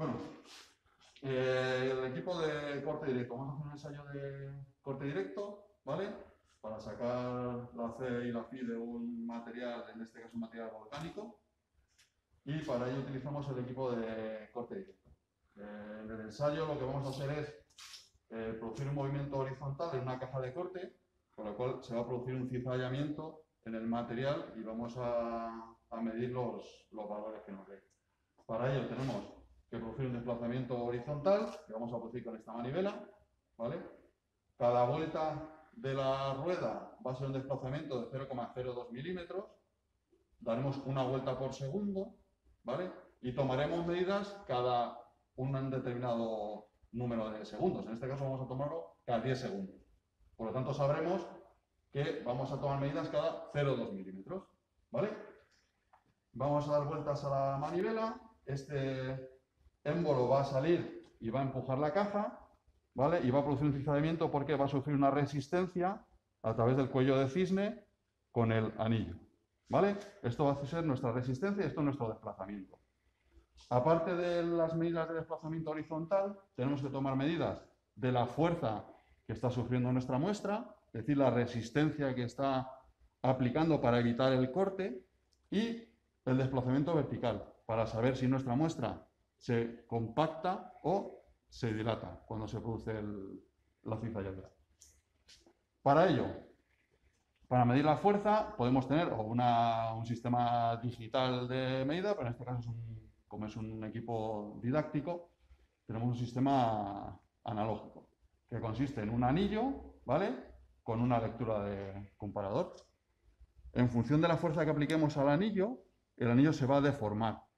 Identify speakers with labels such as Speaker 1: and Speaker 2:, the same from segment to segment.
Speaker 1: Bueno, eh, el equipo de corte directo. Vamos a hacer un ensayo de corte directo, ¿vale? Para sacar la C y la Fi de un material, en este caso un material volcánico. Y para ello utilizamos el equipo de corte directo. Eh, en el ensayo lo que vamos a hacer es eh, producir un movimiento horizontal en una caja de corte, con lo cual se va a producir un cizallamiento en el material y vamos a, a medir los, los valores que nos dé. Para ello tenemos que producir un desplazamiento horizontal, que vamos a producir con esta manivela, ¿vale? Cada vuelta de la rueda va a ser un desplazamiento de 0,02 milímetros, daremos una vuelta por segundo, ¿vale? Y tomaremos medidas cada un determinado número de segundos. En este caso vamos a tomarlo cada 10 segundos. Por lo tanto, sabremos que vamos a tomar medidas cada 0,2 milímetros, ¿vale? Vamos a dar vueltas a la manivela. Este émbolo va a salir y va a empujar la caja, ¿vale? Y va a producir un cizallamiento porque va a sufrir una resistencia a través del cuello de cisne con el anillo, ¿vale? Esto va a ser nuestra resistencia y esto es nuestro desplazamiento. Aparte de las medidas de desplazamiento horizontal, tenemos que tomar medidas de la fuerza que está sufriendo nuestra muestra, es decir, la resistencia que está aplicando para evitar el corte y el desplazamiento vertical, para saber si nuestra muestra se compacta o se dilata cuando se produce el, la cizalladura. Para ello, para medir la fuerza podemos tener un sistema digital de medida, pero en este caso, como es un equipo didáctico, tenemos un sistema analógico, que consiste en un anillo, ¿vale? Con una lectura de comparador. En función de la fuerza que apliquemos al anillo, el anillo se va a deformar.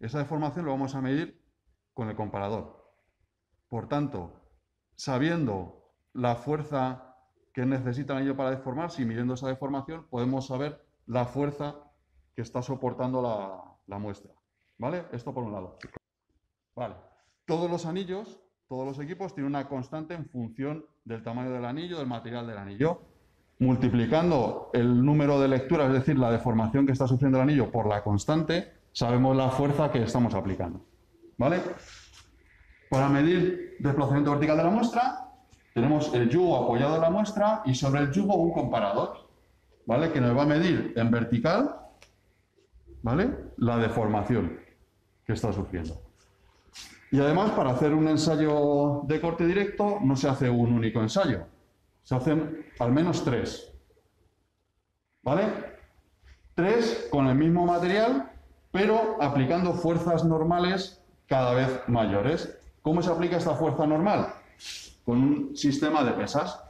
Speaker 1: Esa deformación lo vamos a medir con el comparador. Por tanto, sabiendo la fuerza que necesita el anillo para deformarse y midiendo esa deformación, podemos saber la fuerza que está soportando la, muestra. ¿Vale? Esto por un lado. Vale. Todos los anillos, todos los equipos tienen una constante en función del tamaño del anillo, del material del anillo. Multiplicando el número de lecturas, es decir, la deformación que está sufriendo el anillo por la constante, sabemos la fuerza que estamos aplicando. ¿Vale? Para medir desplazamiento vertical de la muestra, tenemos el yugo apoyado en la muestra y sobre el yugo un comparador, ¿vale? Que nos va a medir en vertical, ¿vale? La deformación que está sufriendo. Y además, para hacer un ensayo de corte directo, no se hace un único ensayo. Se hacen al menos tres. ¿Vale? Tres con el mismo material pero aplicando fuerzas normales cada vez mayores. ¿Cómo se aplica esta fuerza normal? Con un sistema de pesas.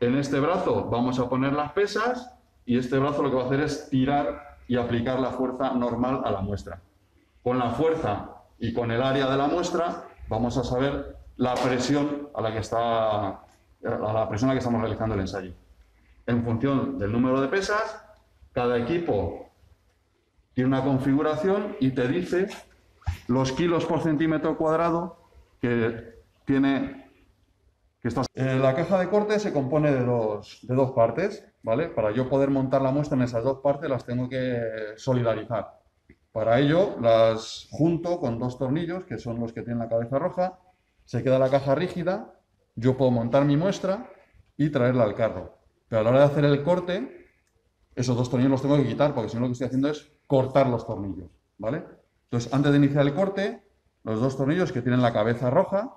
Speaker 1: En este brazo vamos a poner las pesas y este brazo lo que va a hacer es tirar y aplicar la fuerza normal a la muestra. Con la fuerza y con el área de la muestra vamos a saber la presión a la que está a la presión a la que estamos realizando el ensayo. En función del número de pesas, cada equipo tiene una configuración y te dice los kilos por centímetro cuadrado que tiene que eh, la caja de corte se compone de dos, de dos partes, ¿vale? Para yo poder montar la muestra en esas dos partes las tengo que solidarizar. Para ello las junto con dos tornillos, que son los que tienen la cabeza roja, se queda la caja rígida, yo puedo montar mi muestra y traerla al carro. Pero a la hora de hacer el corte, esos dos tornillos los tengo que quitar, porque si no lo que estoy haciendo es cortar los tornillos, ¿vale? Entonces, antes de iniciar el corte, los dos tornillos que tienen la cabeza roja,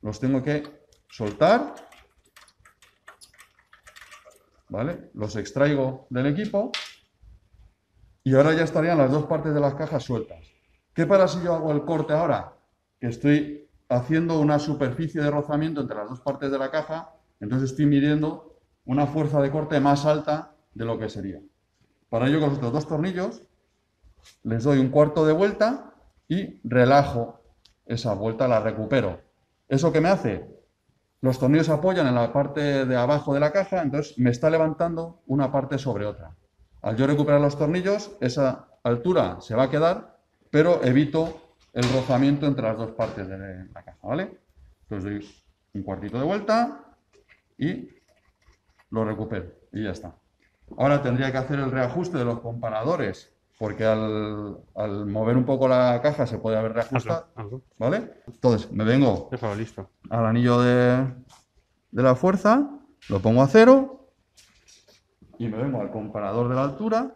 Speaker 1: los tengo que soltar, ¿vale? Los extraigo del equipo y ahora ya estarían las dos partes de las cajas sueltas. ¿Qué para si yo hago el corte ahora? Que estoy haciendo una superficie de rozamiento entre las dos partes de la caja, entonces estoy midiendo una fuerza de corte más alta de lo que sería. Para ello, con estos dos tornillos, les doy un cuarto de vuelta y relajo esa vuelta, la recupero. ¿Eso qué me hace? Los tornillos se apoyan en la parte de abajo de la caja, entonces me está levantando una parte sobre otra. Al yo recuperar los tornillos, esa altura se va a quedar, pero evito el rozamiento entre las dos partes de la caja, ¿vale? Entonces doy un cuartito de vuelta y lo recupero y ya está. Ahora tendría que hacer el reajuste de los comparadores porque al, al mover un poco la caja se puede haber reajustado,
Speaker 2: Hazlo, hazlo.
Speaker 1: ¿vale? Entonces me vengo
Speaker 2: Déjalo listo.
Speaker 1: al anillo de, de la fuerza, lo pongo a cero y me vengo al comparador de la altura.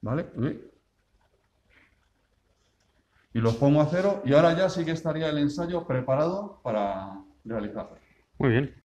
Speaker 1: ¿Vale? Uy. Y los pongo a cero y ahora ya sí que estaría el ensayo preparado para realizarlo.
Speaker 2: Muy bien.